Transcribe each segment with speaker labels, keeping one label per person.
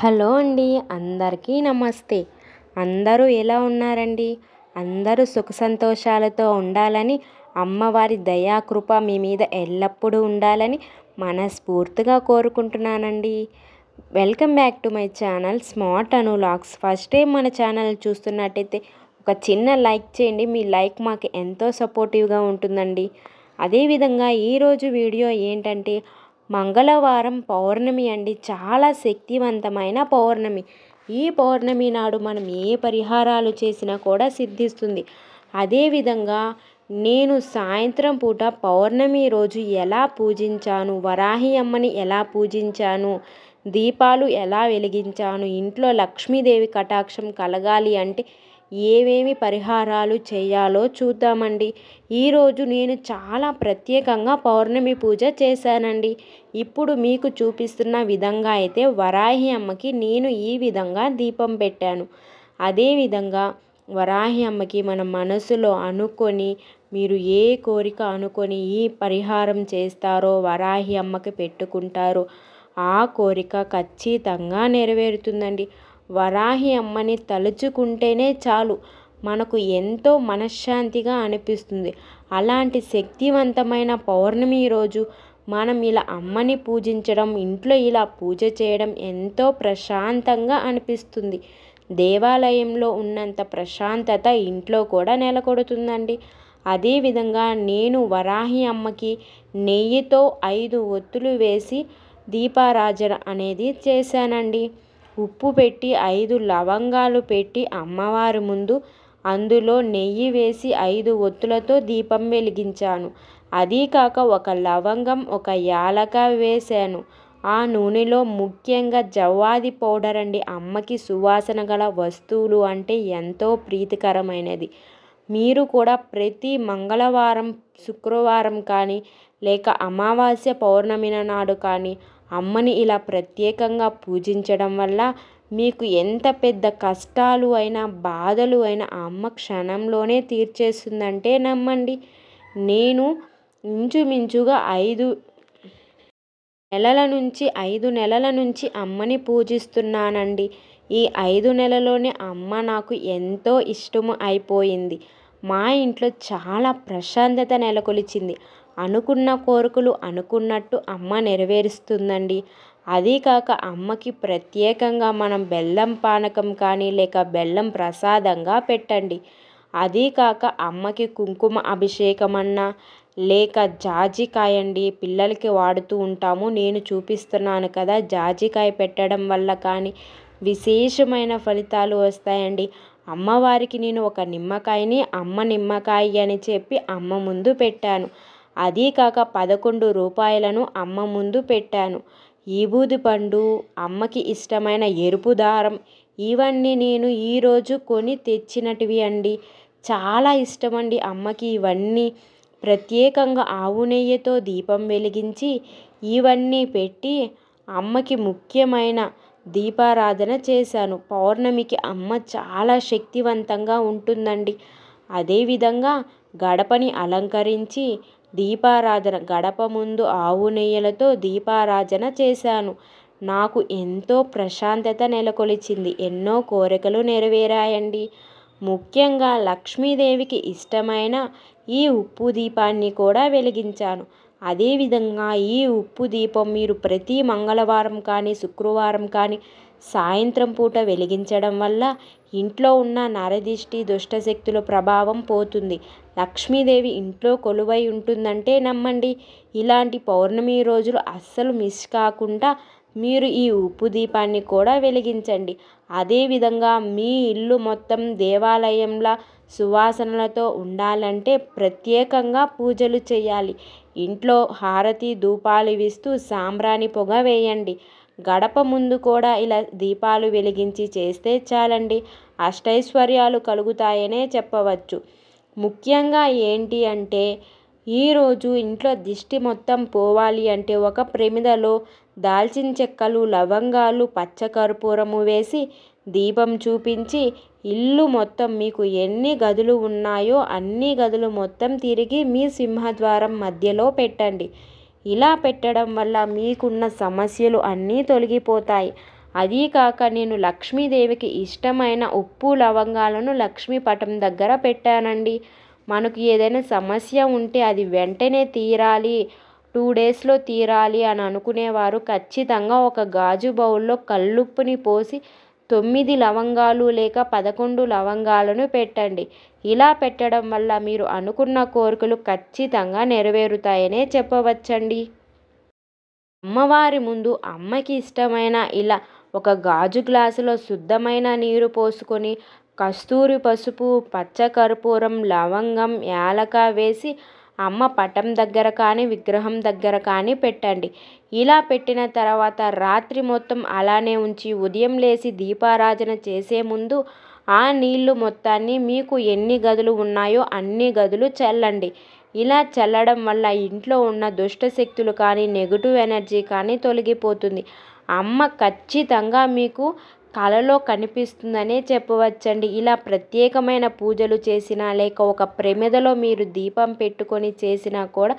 Speaker 1: Hello అండి అందరికీ నమస్తే. అందరూ ఎలా ఉన్నారండి? అందరూ సుఖ సంతోషాలతో ఉండాలని అమ్మవారి దయాకృప మీ మీద ఎల్లప్పుడూ ఉండాలని మనస్ఫూర్తిగా కోరుకుంటున్నానండి. Welcome back to my channel smart Anu lakhs. First time మన ఛానల్ చూస్తున్నట్టయితే ఒక చిన్న లైక్ చేయండి. మీ లైక్ మాకు ఎంతో సపోర్టివ్గా ఉంటుందండి. అదేవిధంగా ఈరోజు వీడియో ఏంటంటే మంగళవారం పౌర్ణమి అండి. చాలా శక్తివంతమైన పౌర్ణమి. ఈ పౌర్ణమి నాడు మనం ఏ పరిహారాలు చేసినా కూడా సిద్ధిస్తుంది. అదేవిధంగా నేను సాయంత్రం పూట పౌర్ణమి రోజు ఎలా పూజించాను వరాహి అమ్మని ఎలా పూజించాను దీపాలు ఎలా వెలిగించాను ఇంట్లో లక్ష్మీదేవి కటాక్షం కలగాలి అంటే ఏమేమి పరిహారాలు చేయాలో చూద్దామండి. ఈరోజు నేను చాలా ప్రత్యేకంగా పౌర్ణమి పూజ చేశానండి. ఇప్పుడు మీకు చూపిస్తున్న విధంగా అయితే వరాహి అమ్మకి నేను ఈ విధంగా దీపం పెట్టాను. అదేవిధంగా వరాహి అమ్మకి మన మనసులో అనుకొని మీరు ఏ కోరిక అనుకొని ఈ పరిహారం చేస్తారో వరాహి అమ్మకి పెట్టుకుంటారో ఆ కోరిక ఖచ్చితంగా నెరవేరుతుందండి. వరాహి అమ్మని తలుచుకుంటేనే చాలు. మనకు ఎంతో మనశ్శాంతిగా అనిపిస్తుంది. అలాంటి శక్తివంతమైన పౌర్ణమి రోజు మనం ఇలా అమ్మని పూజించడం ఇంట్లో ఇలా పూజ చేయడం ఎంతో ప్రశాంతంగా అనిపిస్తుంది. దేవాలయంలో ఉన్నంత ప్రశాంతత ఇంట్లో కూడా నెలకొడుతుందండి. అదేవిధంగా నేను వరాహి అమ్మకి నెయ్యితో ఐదు ఒత్తులు వేసి దీపారాజన అనేది చేశానండి. ఉప్పు పెట్టి ఐదు లవంగాలు పెట్టి అమ్మవారి ముందు అందులో నెయ్యి వేసి ఐదు ఒత్తులతో దీపం వెలిగించాను. అదీ కాక ఒక లవంగం ఒక యాలక వేశాను. ఆ నూనెలో ముఖ్యంగా జవ్వాది పౌడర్ అండి. అమ్మకి సువాసన గల వస్తువులు అంటే ఎంతో ప్రీతికరమైనది. మీరు కూడా ప్రతి మంగళవారం శుక్రవారం కానీ లేక అమావాస్య పౌర్ణమి నాడు కానీ అమ్మని ఇలా ప్రత్యేకంగా పూజించడం వల్ల మీకు ఎంత పెద్ద కష్టాలు అయినా బాధలు అయినా అమ్మ క్షణంలోనే తీర్చేస్తుందంటే నమ్మండి. నేను ఇంచుమించుగా ఐదు నెలల నుంచి ఐదు నెలల నుంచి అమ్మని పూజిస్తున్నానండి. ఈ ఐదు నెలలోనే అమ్మ నాకు ఎంతో ఇష్టము అయిపోయింది. మా ఇంట్లో చాలా ప్రశాంతత నెలకొలిచింది. అనుకున్న కోరికలు అనుకున్నట్టు అమ్మ నెరవేరుస్తుందండి. అదీ కాక అమ్మకి ప్రత్యేకంగా మనం బెల్లం పానకం కానీ లేక బెల్లం ప్రసాదంగా పెట్టండి. అదీ కాక అమ్మకి కుంకుమ అభిషేకం అన్నా లేక జాజికాయ అండి పిల్లలకి వాడుతూ ఉంటాము. నేను చూపిస్తున్నాను కదా జాజికాయ పెట్టడం వల్ల కానీ విశేషమైన ఫలితాలు వస్తాయండి. అమ్మవారికి నేను ఒక నిమ్మకాయని అమ్మ నిమ్మకాయ అని చెప్పి అమ్మ ముందు పెట్టాను. అదీ కాక పదకొండు రూపాయలను అమ్మ ముందు పెట్టాను. ఈబూది పండు అమ్మకి ఇష్టమైన ఎరుపు దారం ఇవన్నీ నేను ఈరోజు కొని తెచ్చినటివి అండి. చాలా ఇష్టమండి అమ్మకి ఇవన్నీ. ప్రత్యేకంగా ఆవు నెయ్యితో దీపం వెలిగించి ఇవన్నీ పెట్టి అమ్మకి ముఖ్యమైన దీపారాధన చేశాను. పౌర్ణమికి అమ్మ చాలా శక్తివంతంగా ఉంటుందండి. అదేవిధంగా గడపని అలంకరించి దీపారాధన. గడప ముందు ఆవు నెయ్యలతో దీపారాధన చేశాను. నాకు ఎంతో ప్రశాంతత నెలకొలిచింది. ఎన్నో కోరికలు నెరవేరాయండి. ముఖ్యంగా లక్ష్మీదేవికి ఇష్టమైన ఈ ఉప్పు దీపాన్ని కూడా వెలిగించాను. అదేవిధంగా ఈ ఉప్పు దీపం మీరు ప్రతి మంగళవారం కానీ శుక్రవారం కానీ సాయంత్రం పూట వెలిగించడం వల్ల ఇంట్లో ఉన్న నరదిష్టి దుష్టశక్తుల ప్రభావం పోతుంది. లక్ష్మీదేవి ఇంట్లో కొలువై ఉంటుందంటే నమ్మండి. ఇలాంటి పౌర్ణమి రోజులు అస్సలు మిస్ కాకుండా మీరు ఈ ఉప్పు దీపాన్ని కూడా వెలిగించండి. అదేవిధంగా మీ ఇల్లు మొత్తం దేవాలయంలా సువాసనలతో ఉండాలంటే ప్రత్యేకంగా పూజలు చేయాలి. ఇంట్లో హారతి ధూపాలు ఇస్తూ సాంబ్రాణి పొగ వేయండి. గడప ముందు కూడా ఇలా దీపాలు వెలిగించి చేస్తే చాలండి. అష్టైశ్వర్యాలు కలుగుతాయనే చెప్పవచ్చు. ముఖ్యంగా ఏంటి అంటే ఈరోజు ఇంట్లో దిష్టి మొత్తం పోవాలి అంటే ఒక ప్రమిదలో దాల్చిన చెక్కలు లవంగాలు పచ్చకర్పూరము వేసి దీపం చూపించి ఇల్లు మొత్తం మీకు ఎన్ని గదులు ఉన్నాయో అన్ని గదులు మొత్తం తిరిగి మీ సింహద్వారం మధ్యలో పెట్టండి. ఇలా పెట్టడం వల్ల మీకున్న సమస్యలు అన్నీ తొలగిపోతాయి. అదీ కాక నేను లక్ష్మీదేవికి ఇష్టమైన ఉప్పు లవంగాలను లక్ష్మీ పటం దగ్గర పెట్టానండి. మనకు ఏదైనా సమస్య ఉంటే అది వెంటనే తీరాలి టూ డేస్లో తీరాలి అని అనుకునేవారు. ఖచ్చితంగా ఒక గాజు బౌల్లో కల్లుప్పుని పోసి తొమ్మిది లవంగాలు లేక పదకొండు లవంగాలను పెట్టండి. ఇలా పెట్టడం వల్ల మీరు అనుకున్న కోరికలు ఖచ్చితంగా నెరవేరుతాయనే చెప్పవచ్చండి. అమ్మవారి ముందు అమ్మకి ఇష్టమైన ఇలా ఒక గాజు గ్లాసులో శుద్ధమైన నీరు పోసుకొని కస్తూరి పసుపు పచ్చకర్పూరం లవంగం యాలక వేసి అమ్మ పటం దగ్గర కానీ విగ్రహం దగ్గర కానీ పెట్టండి. ఇలా పెట్టిన తర్వాత రాత్రి మొత్తం అలానే ఉంచి ఉదయం లేచి దీపారాధన చేసే ముందు ఆ నీళ్ళు మొత్తాన్ని మీకు ఎన్ని గదులు ఉన్నాయో అన్ని గదులు చల్లండి. ఇలా చల్లడం వల్ల ఇంట్లో ఉన్న దుష్ట శక్తులు కానీ నెగిటివ్ ఎనర్జీ కానీ తొలగిపోతుంది. అమ్మ ఖచ్చితంగా మీకు కలలో కనిపిస్తుందనే చెప్పవచ్చండి. ఇలా ప్రత్యేకమైన పూజలు చేసినా లేక ఒక ప్రమిదలో మీరు దీపం పెట్టుకొని చేసినా కూడా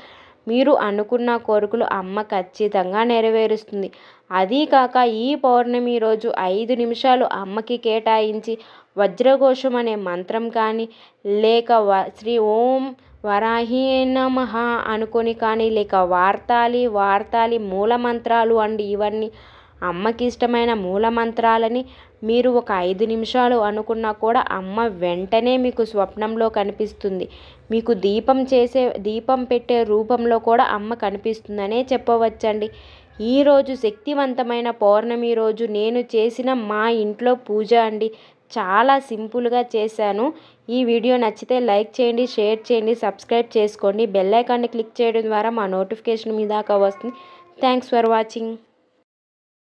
Speaker 1: మీరు అనుకున్న కోరికలు అమ్మ ఖచ్చితంగా నెరవేరుస్తుంది. అదీ కాక ఈ పౌర్ణమి రోజు ఐదు నిమిషాలు అమ్మకి కేటాయించి వజ్రఘోషం అనే మంత్రం కానీ లేక వ శ్రీ ఓం వరాహి నమః అనుకొని కానీ లేక వార్తాలి వార్తాలి మూల మంత్రాలు అండి ఇవన్నీ అమ్మకి ఇష్టమైన మూల మంత్రాలని మీరు ఒక ఐదు నిమిషాలు అనుకున్నా కూడా అమ్మ వెంటనే మీకు స్వప్నంలో కనిపిస్తుంది. మీకు దీపం చేసే దీపం పెట్టే రూపంలో కూడా అమ్మ కనిపిస్తుందనే చెప్పవచ్చండి. ఈరోజు శక్తివంతమైన పౌర్ణమి రోజు నేను చేసిన మా ఇంట్లో పూజ అండి. చాలా సింపుల్గా చేశాను. ఈ వీడియో నచ్చితే లైక్ చేయండి షేర్ చేయండి సబ్స్క్రైబ్ చేసుకోండి. బెల్ ఐకాన్ని క్లిక్ చేయడం ద్వారా మా నోటిఫికేషన్ మీ దాకా వస్తుంది. Thanks for watching.